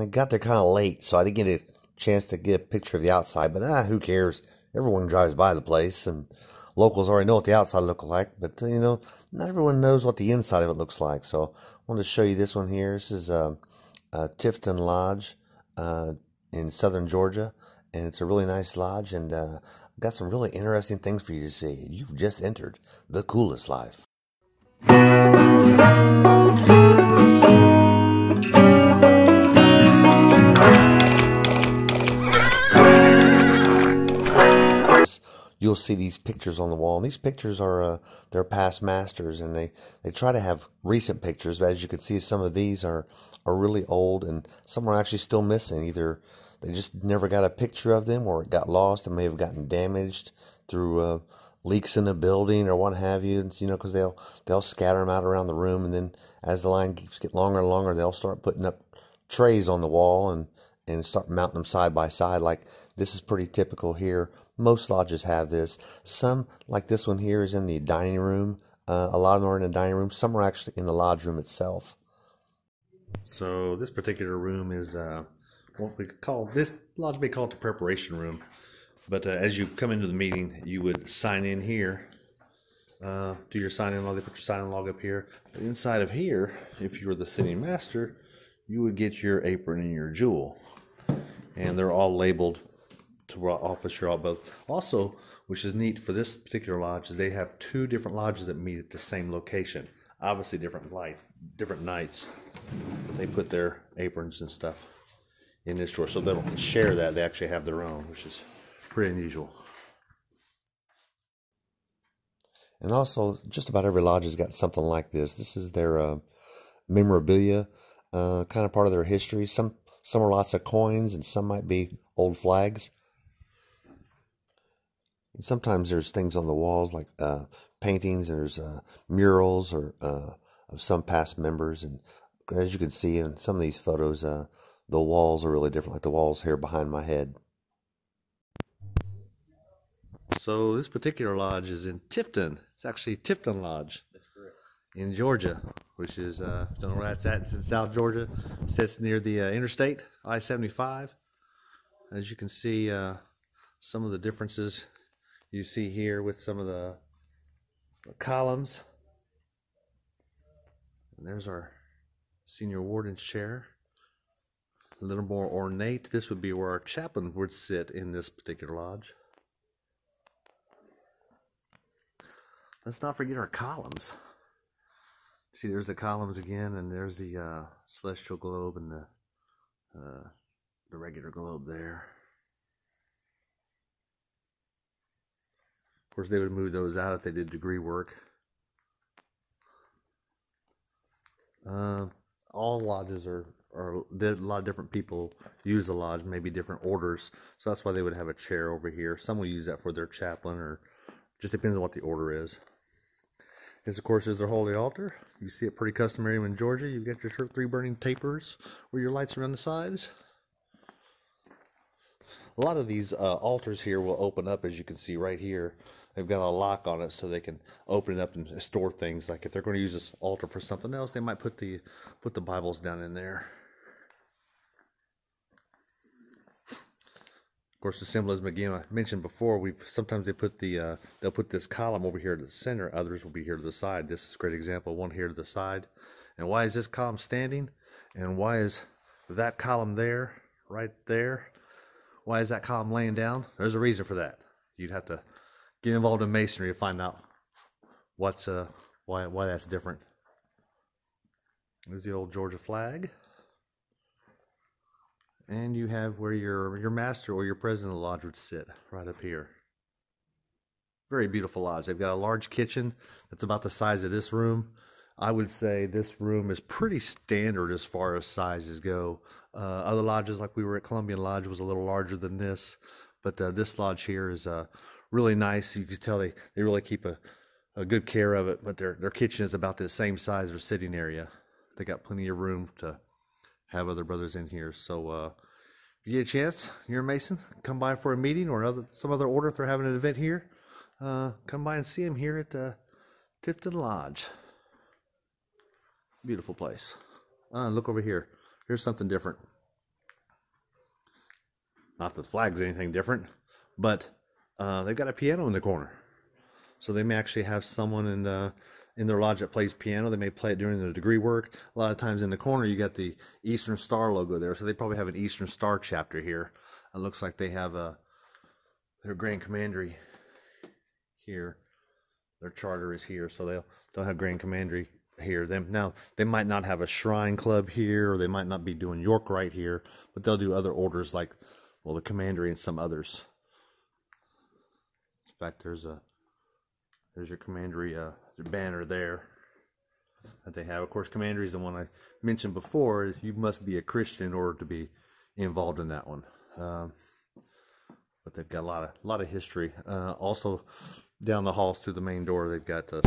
I got there kind of late, so I didn't get a chance to get a picture of the outside. But ah, who cares? Everyone drives by the place, and locals already know what the outside looks like. But uh, you know, not everyone knows what the inside of it looks like. So I wanted to show you this one here. This is uh, uh, Tifton Lodge uh, in southern Georgia, and it's a really nice lodge. And uh, got some really interesting things for you to see. You've just entered the coolest life. You'll see these pictures on the wall. And these pictures are uh, they're past masters, and they they try to have recent pictures. But as you can see, some of these are are really old, and some are actually still missing. Either they just never got a picture of them, or it got lost and may have gotten damaged through uh, leaks in the building or what have you. And, You know, because they'll they'll scatter them out around the room, and then as the line keeps getting longer and longer, they'll start putting up trays on the wall and and start mounting them side by side. Like this is pretty typical here most lodges have this. Some, like this one here, is in the dining room. Uh, a lot of them are in the dining room. Some are actually in the lodge room itself. So this particular room is uh, what we call this lodge may call it the preparation room. But uh, as you come into the meeting, you would sign in here. Uh, do your sign in log. They put your sign in log up here. But inside of here, if you were the sitting master, you would get your apron and your jewel, and they're all labeled to office your both. Also, which is neat for this particular lodge, is they have two different lodges that meet at the same location. Obviously, different light, different nights. But they put their aprons and stuff in this drawer, so they don't share that. They actually have their own, which is pretty unusual. And also, just about every lodge has got something like this. This is their uh, memorabilia, uh, kind of part of their history. Some some are lots of coins, and some might be old flags. Sometimes there's things on the walls like uh, paintings, and there's uh, murals or uh, of some past members. And as you can see in some of these photos, uh, the walls are really different, like the walls here behind my head. So this particular lodge is in Tifton. It's actually Tifton Lodge in Georgia, which is uh, don't know where that's at. It's in South Georgia. It sits near the uh, interstate I-75. As you can see, uh, some of the differences you see here with some of the columns. And there's our senior warden's chair. A little more ornate. This would be where our chaplain would sit in this particular lodge. Let's not forget our columns. See, there's the columns again, and there's the uh, celestial globe and the uh, the regular globe there. Of course, they would move those out if they did degree work. Uh, all lodges are, are a lot of different people use the lodge, maybe different orders. So that's why they would have a chair over here. Some will use that for their chaplain, or just depends on what the order is. This, of course, is their holy altar. You see it pretty customary in Georgia. You've got your three burning tapers where your lights around the sides. A lot of these uh, altars here will open up, as you can see right here they've got a lock on it so they can open it up and store things. Like if they're going to use this altar for something else, they might put the put the Bibles down in there. Of course, the symbolism again I mentioned before. We've sometimes they put the uh, they'll put this column over here to the center. Others will be here to the side. This is a great example. One here to the side. And why is this column standing? And why is that column there, right there? Why is that column laying down? There's a reason for that. You'd have to get involved in masonry to find out what's uh why why that's different. There's the old Georgia flag. And you have where your your master or your president of the lodge would sit, right up here. Very beautiful lodge. They've got a large kitchen that's about the size of this room. I would say this room is pretty standard as far as sizes go. Uh, other lodges, like we were at Columbian Lodge, was a little larger than this, but uh, this lodge here is uh, really nice. You can tell they, they really keep a, a good care of it, but their, their kitchen is about the same size as sitting area. They got plenty of room to have other brothers in here. So uh, if you get a chance, you're a Mason, come by for a meeting or other, some other order if they're having an event here. Uh, come by and see them here at uh, Tifton Lodge. Beautiful place. Uh, look over here. Here's something different. Not that the flag's anything different, but uh, they've got a piano in the corner. So they may actually have someone in the in their lodge that plays piano. They may play it during their degree work. A lot of times in the corner, you got the Eastern Star logo there. So they probably have an Eastern Star chapter here. It looks like they have a their Grand Commandery here. Their charter is here, so they'll they'll have Grand Commandery here. Them now they might not have a shrine club here, or they might not be doing York Rite here, but they'll do other orders like well the Commandery and some others. Fact, there's a there's your Commandery uh, banner there that they have. Of course, Commandery is the one I mentioned before. You must be a Christian in order to be involved in that one. Um, but they've got a lot of a lot of history. Uh, also, down the halls to the main door, they've got. Uh,